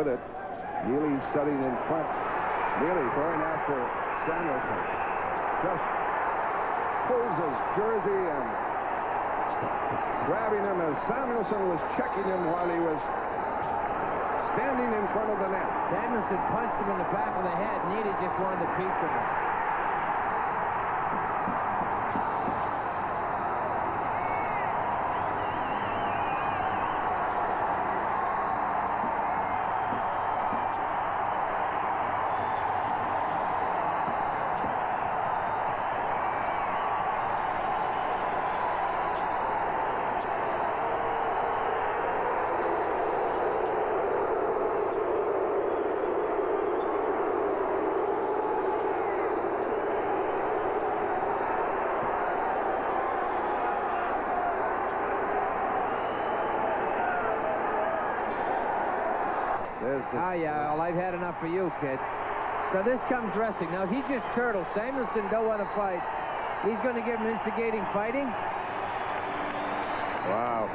with it. Neely setting in front. Neely throwing after Samuelsson. Just pulls his jersey and grabbing him as Samuelsson was checking him while he was standing in front of the net. Samuelsson punched him in the back of the head. Neely just wanted a piece of him. There's the Ah, yeah, well, I've had enough for you, kid. So this comes wrestling. Now, he just turtled. Samuelsson don't want to fight. He's going to give him instigating fighting. Wow.